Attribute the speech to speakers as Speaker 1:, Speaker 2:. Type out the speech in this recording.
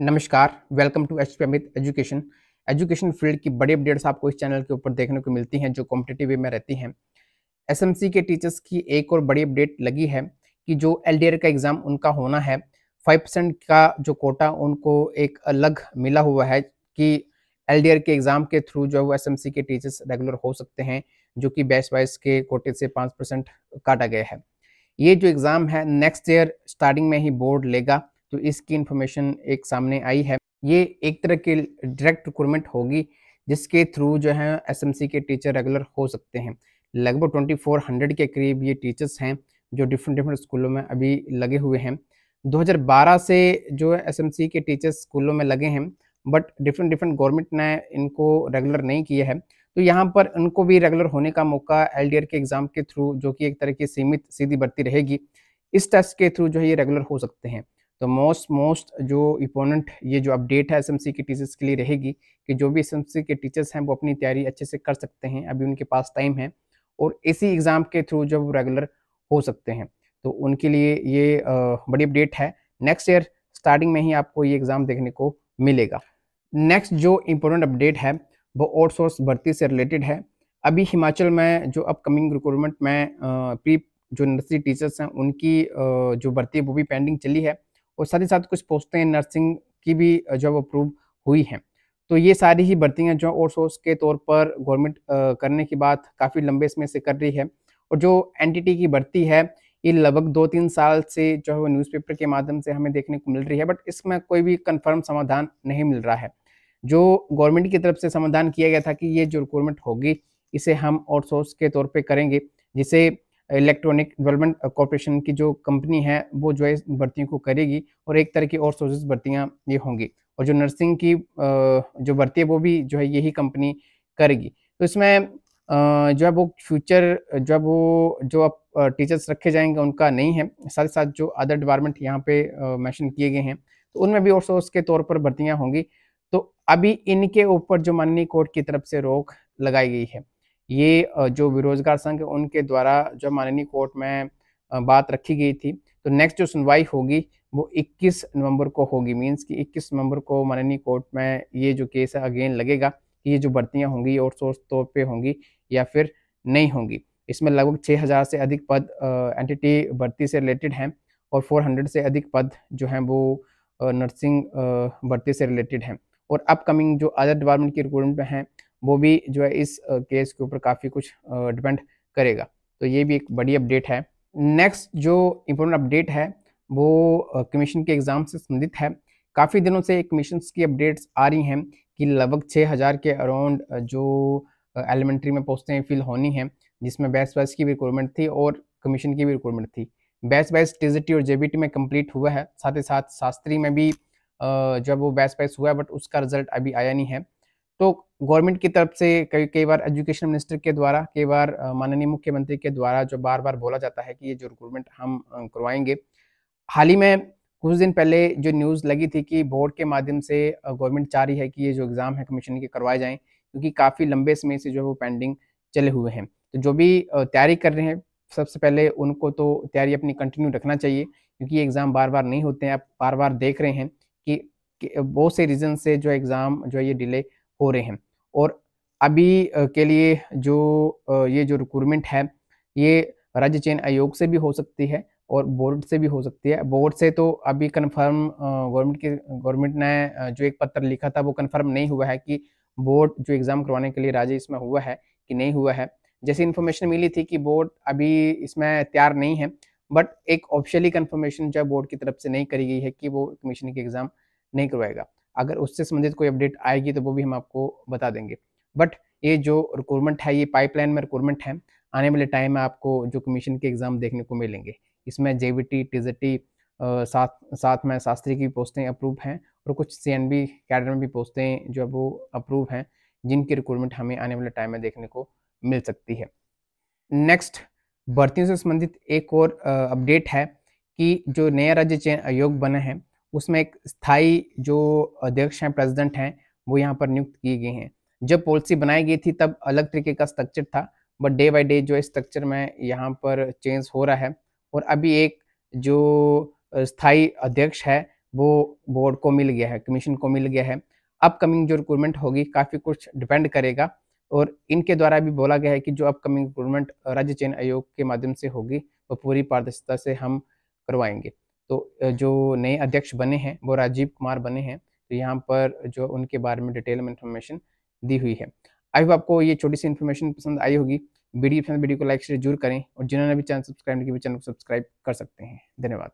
Speaker 1: नमस्कार welcome to HP Amit education education field की बड़ी अपडेट्स आपको इस चैनल के ऊपर देखने को मिलती हैं, जो कॉम्पिटेटिव वे में रहती हैं। एसएमसी के टीचर्स की एक और बड़ी अपडेट लगी है कि जो एलडीआर का एग्ज़ाम उनका होना है फाइव परसेंट का जो कोटा उनको एक अलग मिला हुआ है कि एलडीआर के एग्ज़ाम के थ्रू जो है वो एसएमसी के टीचर्स रेगुलर हो सकते हैं, जो कि बैच वाइज के कोटे से पाँच काटा गया है। ये जो एग्ज़ाम है नेक्स्ट ईयर स्टार्टिंग में ही बोर्ड लेगा। तो इसकी इंफॉर्मेशन एक सामने आई है। ये एक तरह की डायरेक्ट रिक्रूटमेंट होगी, जिसके थ्रू जो है एसएमसी के टीचर रेगुलर हो सकते हैं। लगभग ट्वेंटी फोर हंड्रेड के करीब ये टीचर्स हैं, जो डिफरेंट डिफरेंट स्कूलों में अभी लगे हुए हैं। 2012 से जो एसएमसी के टीचर्स स्कूलों में लगे हैं बट डिफरेंट डिफरेंट गवर्नमेंट ने इनको रेगुलर नहीं किया है। तो यहाँ पर उनको भी रेगुलर होने का मौका एलडीआर के एग्ज़ाम के थ्रू जो कि एक तरह की सीमित, सीधी भर्ती रहेगी। इस टेस्ट के थ्रू जो है ये रेगुलर हो सकते हैं। तो मोस्ट मोस्ट जो इम्पोर्टेंट ये जो अपडेट है एसएमसी के टीचर्स के लिए रहेगी कि जो भी एसएमसी के टीचर्स हैं, वो अपनी तैयारी अच्छे से कर सकते हैं। अभी उनके पास टाइम है और इसी एग्ज़ाम के थ्रू जो वो रेगुलर हो सकते हैं। तो उनके लिए ये बड़ी अपडेट है। नेक्स्ट ईयर स्टार्टिंग में ही आपको ये एग्ज़ाम देखने को मिलेगा। नेक्स्ट जो इम्पोर्टेंट अपडेट है, वो आउटसोर्स भर्ती से रिलेटेड है। अभी हिमाचल में जो अपकमिंग रिक्रूटमेंट में प्री जो नर्सरी टीचर्स हैं, उनकी जो भर्ती है, वो भी पेंडिंग चली है। और साथ ही साथ कुछ पोस्टें नर्सिंग की भी जो अप्रूव हुई हैं। तो ये सारी ही भर्तियाँ जो आउटसोर्स के तौर पर गवर्नमेंट करने की बात काफ़ी लंबे समय से कर रही है। और जो एन की भर्ती है, ये लगभग दो तीन साल से जो है वो न्यूज़पेपर के माध्यम से हमें देखने को मिल रही है बट इसमें कोई भी कंफर्म समाधान नहीं मिल रहा है। जो गवर्नमेंट की तरफ़ से समाधान किया गया था कि ये जो रिक्रूटमेंट होगी, इसे हम आउटसोर्स के तौर पे करेंगे, जिसे इलेक्ट्रॉनिक डेवलपमेंट कॉरपोरेशन की जो कंपनी है, वो जो है भर्तियों को करेगी और एक तरह की और सोर्सेज भर्तियाँ ये होंगी। और जो नर्सिंग की जो भर्ती है, वो भी जो है यही कंपनी करेगी। तो इसमें जो है वो फ्यूचर, जो है वो, जो अब टीचर्स रखे जाएँगे, उनका नहीं है। साथ ही साथ जो अदर डिपार्टमेंट यहाँ पे मेंशन किए गए हैं तो उनमें भी और सोर्स के तौर पर भर्तियाँ होंगी। तो अभी इनके ऊपर जो माननीय कोर्ट की तरफ़ से रोक लगाई गई है। ये जो बेरोजगार संघ उनके द्वारा जो माननीय कोर्ट में बात रखी गई थी तो नेक्स्ट जो सुनवाई होगी, वो 21 नवंबर को होगी। मींस कि 21 नवंबर को माननीय कोर्ट में ये जो केस है अगेन लगेगा कि ये जो भर्तियाँ होंगी और सोर्स तौर पे होंगी या फिर नहीं होंगी। इसमें लगभग 6000 से अधिक पद एंटिटी भर्ती से रिलेटेड हैं और 400 से अधिक पद जो हैं, वो नर्सिंग भर्ती से रिलेटेड हैं। और अपकमिंग जो अदर डिपार्टमेंट की रिक्रूटमेंट में हैं वो भी जो है इस केस के ऊपर काफ़ी कुछ डिपेंड करेगा। तो ये भी एक बड़ी अपडेट है। नेक्स्ट जो इम्पोर्टेंट अपडेट है, वो कमीशन के एग्ज़ाम से संबंधित है। काफ़ी दिनों से कमीशन की अपडेट्स आ रही हैं कि लगभग छः हज़ार के अराउंड जो एलिमेंट्री में पोस्टें फिल होनी हैं, जिसमें बैच वाइज की भी रिक्रूटमेंट थी और कमीशन की भी रिक्रूटमेंट थी। बैच वाइज टी और जेबीटी में कंप्लीट हुआ है। साथ ही साथ शास्त्री में भी जब वो बैच वाइज हुआ है बट उसका रिज़ल्ट अभी आया नहीं है। तो गवर्नमेंट की तरफ़ से कई कई बार एजुकेशन मिनिस्टर के द्वारा, कई बार माननीय मुख्यमंत्री के द्वारा जो बार बार बोला जाता है कि ये जो रिक्रूटमेंट हम करवाएँगे। हाल ही में कुछ दिन पहले जो न्यूज़ लगी थी कि बोर्ड के माध्यम से गवर्नमेंट चाह रही है कि ये जो एग्ज़ाम है कमीशन के करवाए जाएँ, क्योंकि काफ़ी लंबे समय से जो है वो पेंडिंग चले हुए हैं। तो जो भी तैयारी कर रहे हैं, सबसे पहले उनको तो तैयारी अपनी कंटिन्यू रखना चाहिए, क्योंकि ये एग्ज़ाम बार बार नहीं होते हैं। आप बार बार देख रहे हैं कि, बहुत से रीज़न से जो एग्ज़ाम, जो है ये डिले हो रहे हैं। और अभी के लिए जो ये जो रिक्रूटमेंट है, ये राज्य चयन आयोग से भी हो सकती है और बोर्ड से भी हो सकती है। बोर्ड से तो अभी कंफर्म गवर्नमेंट के गवर्नमेंट ने जो एक पत्र लिखा था वो कंफर्म नहीं हुआ है कि बोर्ड जो एग्ज़ाम करवाने के लिए राज्य इसमें हुआ है कि नहीं हुआ है। जैसी इन्फॉर्मेशन मिली थी कि बोर्ड अभी इसमें तैयार नहीं है बट एक ऑफिशियली कन्फर्मेशन जो बोर्ड की तरफ़ से नहीं करी गई है कि वो कमीशन की एग्ज़ाम नहीं करवाएगा। अगर उससे संबंधित कोई अपडेट आएगी तो वो भी हम आपको बता देंगे। बट ये जो रिक्रूटमेंट है, ये पाइपलाइन में रिक्रूटमेंट है, आने वाले टाइम में आपको जो कमीशन के एग्ज़ाम देखने को मिलेंगे। इसमें J V T T T साथ साथ में शास्त्री की पोस्टें अप्रूव हैं और कुछ सी एन बी कैडर में भी पोस्टें जो वो अप्रूव हैं, जिनकी रिक्रूटमेंट हमें आने वाले टाइम में देखने को मिल सकती है। नेक्स्ट भर्तियों से संबंधित एक और अपडेट है कि जो नया राज्य चयन आयोग बना है उसमें एक स्थायी जो अध्यक्ष हैं प्रेसिडेंट हैं, वो यहाँ पर नियुक्त किए गए हैं। जब पॉलिसी बनाई गई थी, तब अलग तरीके का स्ट्रक्चर था बट डे बाय डे जो स्ट्रक्चर में यहाँ पर चेंज हो रहा है और अभी एक जो स्थायी अध्यक्ष है, वो बोर्ड को मिल गया है कमीशन को मिल गया है। अपकमिंग जो रिक्रूटमेंट होगी, काफ़ी कुछ डिपेंड करेगा और इनके द्वारा भी बोला गया है कि जो अपकमिंग रिक्रूटमेंट राज्य चयन आयोग के माध्यम से होगी, वो पूरी पारदर्शिता से हम करवाएँगे। तो जो नए अध्यक्ष बने हैं, वो राजीव कुमार बने हैं तो यहाँ पर जो उनके बारे में डिटेल में इन्फॉर्मेशन दी हुई है। आई होप आपको ये छोटी सी इन्फॉर्मेशन पसंद आई होगी। वीडियो पसंद वीडियो को लाइक शेयर ज़रूर करें और जिन्होंने भी चैनल सब्सक्राइब नहीं किया चैनल को सब्सक्राइब कर सकते हैं। धन्यवाद।